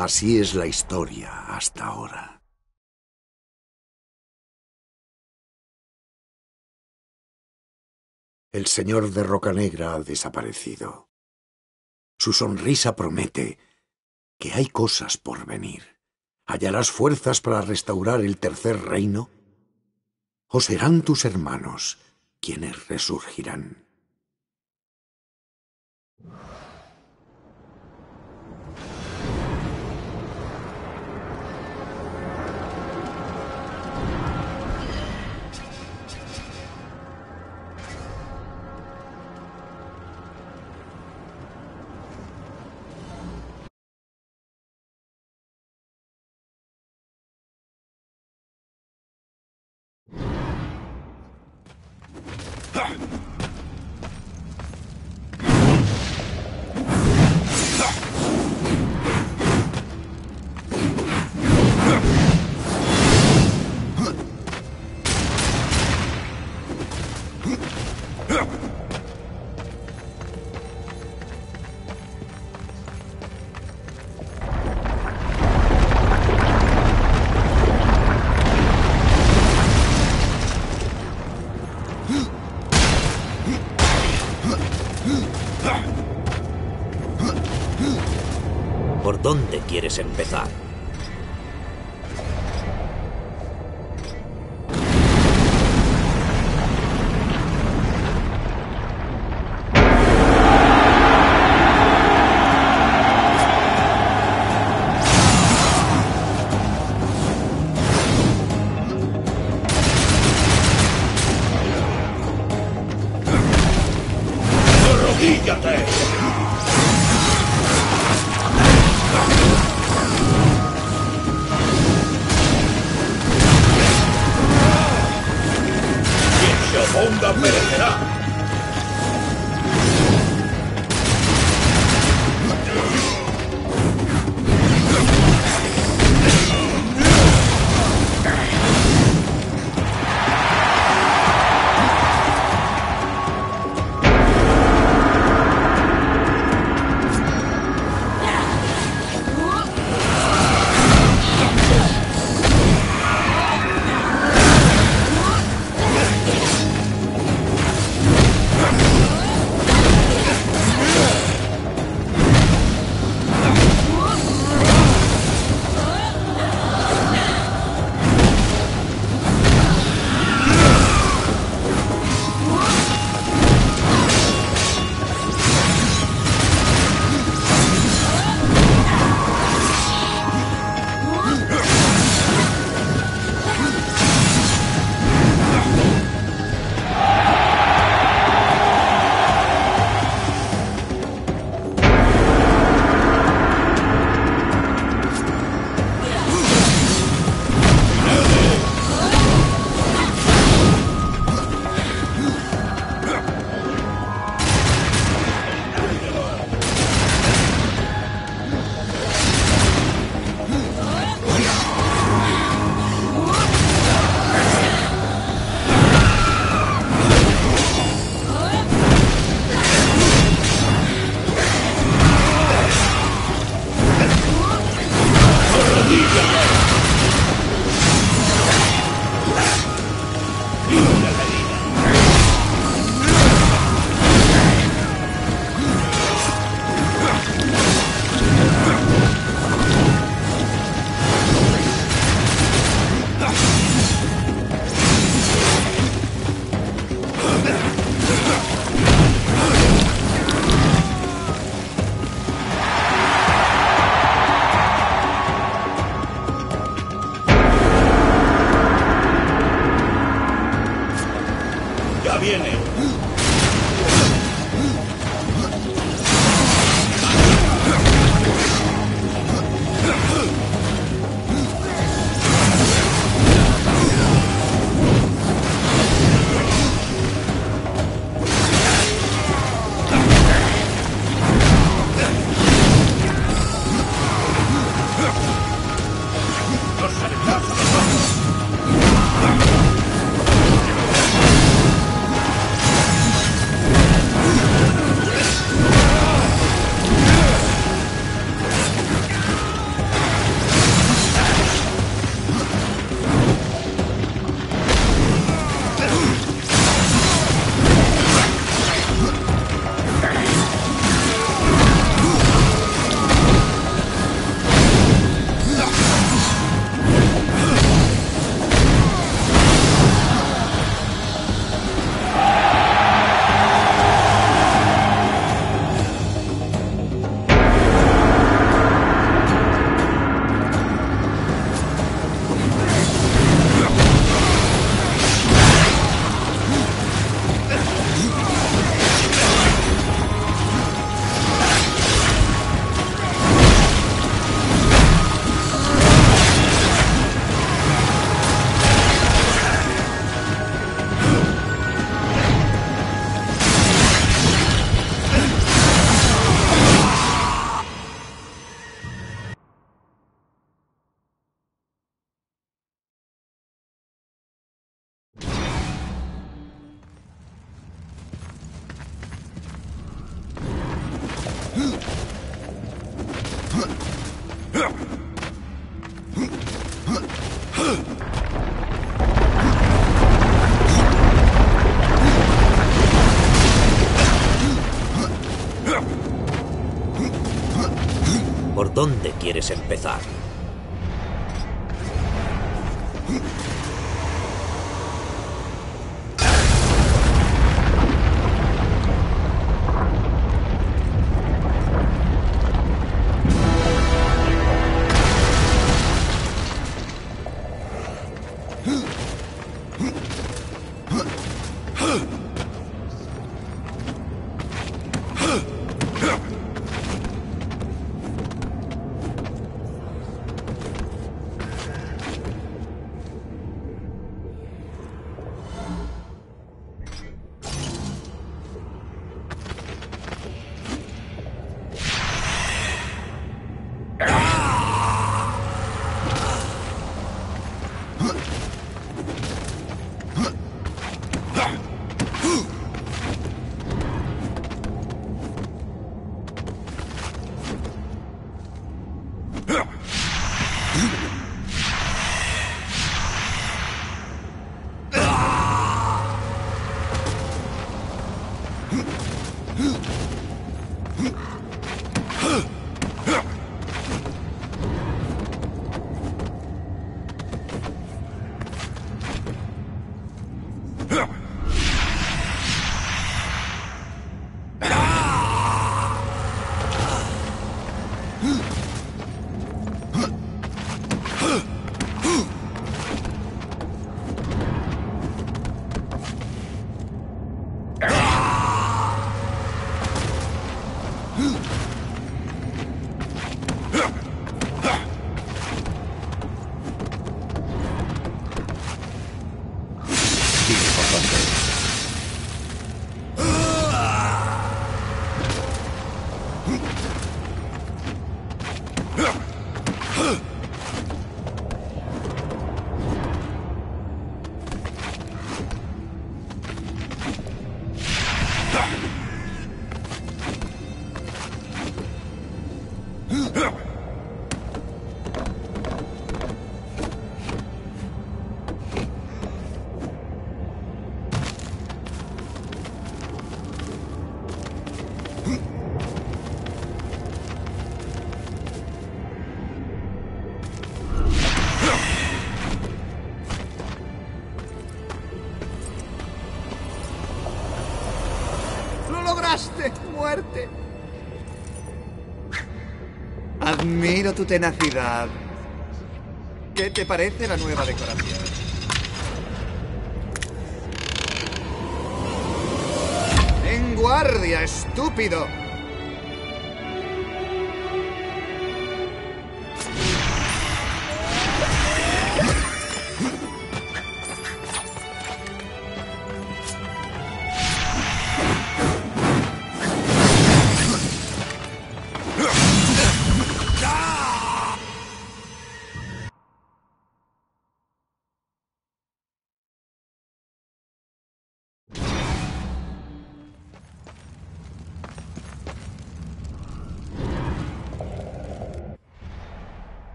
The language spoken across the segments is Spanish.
Así es la historia hasta ahora. El señor de Roca Negra ha desaparecido. Su sonrisa promete que hay cosas por venir. ¿Hallarás fuerzas para restaurar el tercer reino? ¿O serán tus hermanos quienes resurgirán? Yeah. ¿Por dónde quieres empezar? ¡Lo Huh? Lograste! ¡Muerte! Admiro tu tenacidad. ¿Qué te parece la nueva decoración? ¡En guardia, estúpido!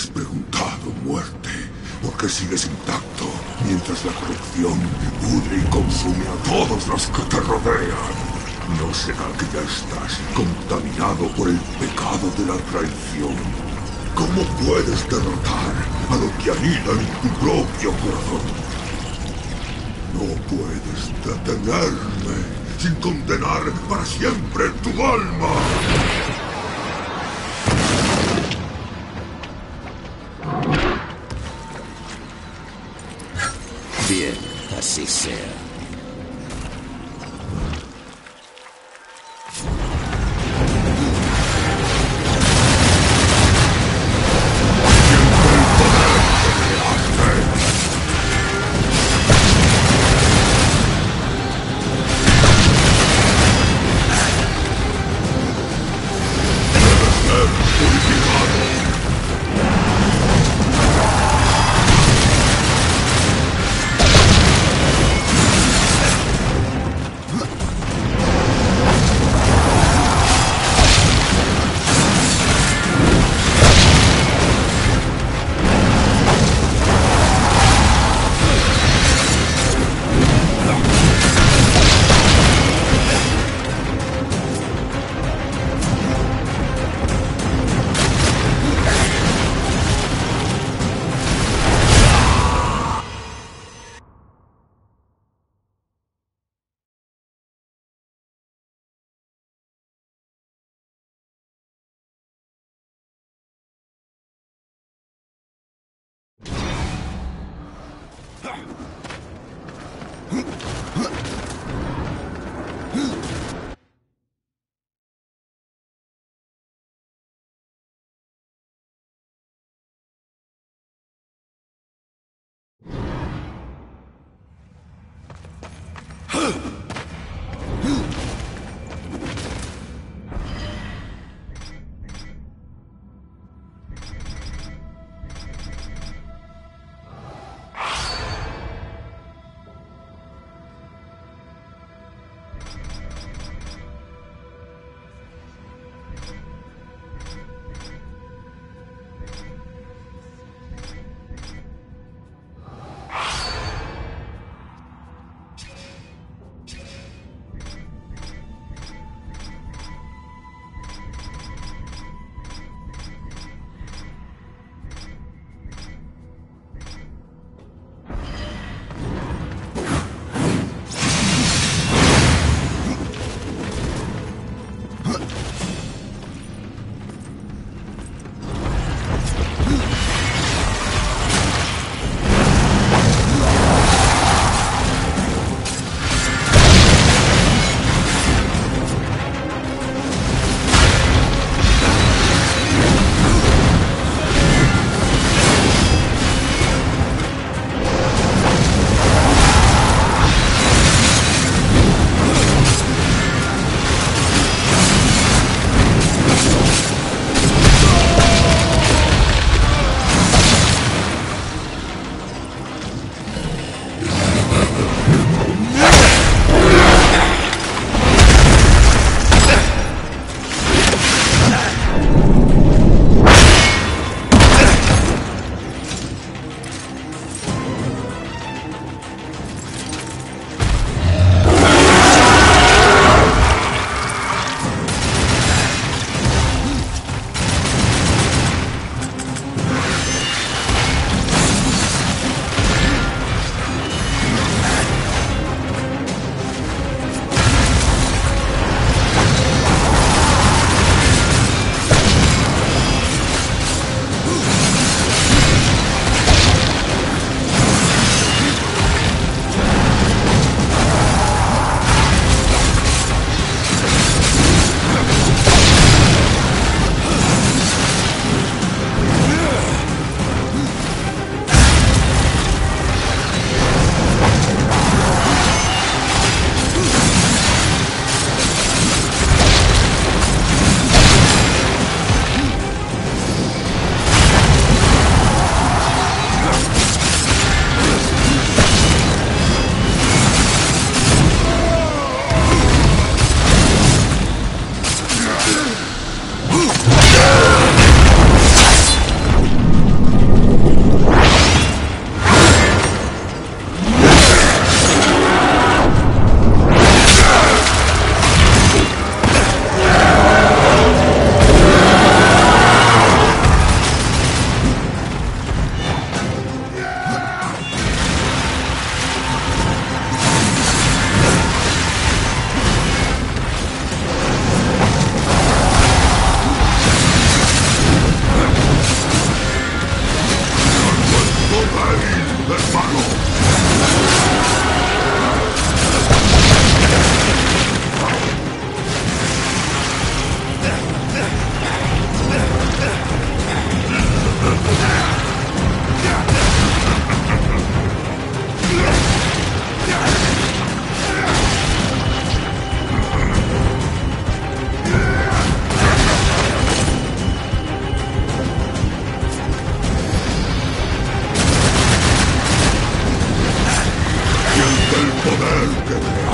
Has preguntado, muerte, por qué sigues intacto mientras la corrupción pudre y consume a todos los que te rodean. ¿No será que ya estás contaminado por el pecado de la traición? ¿Cómo puedes derrotar a lo que anida en tu propio corazón? No puedes detenerme sin condenar para siempre tu alma. Welcome.